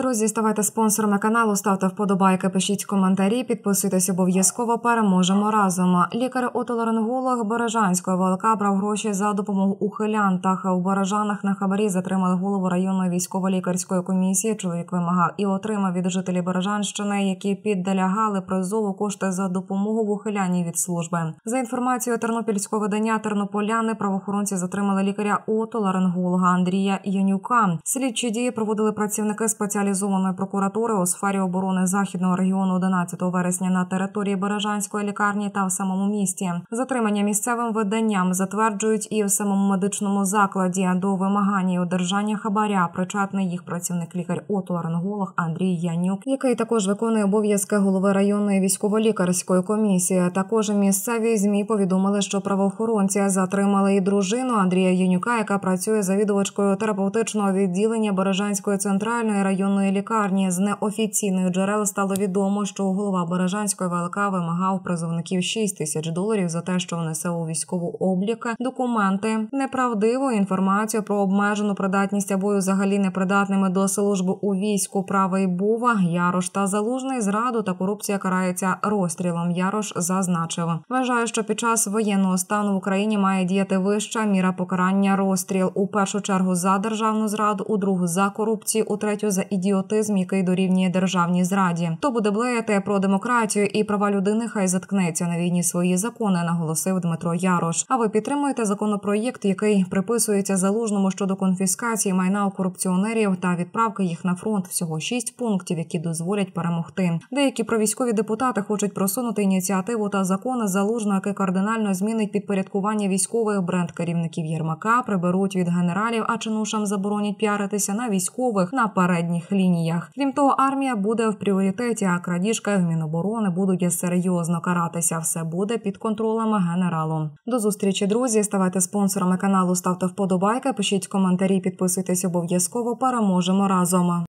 Друзі, ставайте спонсорами каналу, ставте вподобайки, пишіть коментарі, підписуйтесь обов'язково. Переможемо разом. Лікар отоларинголог Бережанської ВЛК брав гроші за допомогу ухилянтах. У Бережанах на хабарі затримали голову районної військово-лікарської комісії. Чоловік вимагав і отримав від жителів Бережанщини, які піддалягали призову кошти за допомогу в ухилянні від служби. За інформацією тернопільського видання тернополяни правоохоронці затримали лікаря отоларинголога Андрія Янюка. Слідчі дії проводили працівники спеціалізованої прокуратури у сфері оборони західного регіону 11 вересня на території Бережанської лікарні та в самому місті. Затримання місцевим виданням затверджують і в самому медичному закладі до вимагання і одержання хабаря причетний їх працівник лікар отоларинголог Андрій Янюк, який також виконує обов'язки голови районної військово-лікарської комісії. Також місцеві змі повідомили, що правоохоронці затримали і дружину Андрія Янюка, яка працює завідувачкою терапевтичного відділення Бережанської центральної районної лікарні. З неофіційних джерел стало відомо, що голова Бережанської ВЛК вимагав призовників 6 тисяч доларів за те, що внесе у військову облік документи, неправдиву інформацію про обмежену придатність або взагалі непридатними до служби у війську. Правий бува Ярош та залужний зраду та корупція карається розстрілом. Ярош зазначив. Вважаю, що під час воєнного стану в Україні має діяти вища міра покарання розстріл у першу чергу за державну зраду, у другу за корупцію, у третю за ідіотизм, який дорівнює державній зраді. Хто буде блеяти про демократію і права людини, хай заткнеться на війні свої закони, наголосив Дмитро Ярош. А ви підтримуєте законопроєкт, який приписується залужному щодо конфіскації майна у корупціонерів та відправки їх на фронт. Всього шість пунктів, які дозволять перемогти. Деякі провійськові депутати хочуть просунути ініціативу та закони залужного, який кардинально змінить підпорядкування військових бренд керівників Єрмака, приберуть від генералів, а чинушам заборонять піаритися на військових на передніх лініях. Крім того, армія буде в пріоритеті, а крадіжка в Міноборони будуть серйозно каратися. Все буде під контролем генералу. До зустрічі, друзі. Ставайте спонсорами каналу, ставте вподобайки, пишіть коментарі, підписуйтесь обов'язково. Переможемо разом.